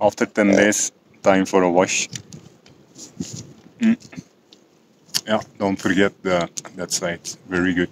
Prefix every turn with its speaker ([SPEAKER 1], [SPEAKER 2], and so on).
[SPEAKER 1] after 10 days, time for a wash. Mm. Yeah, don't forget the, that side, very good.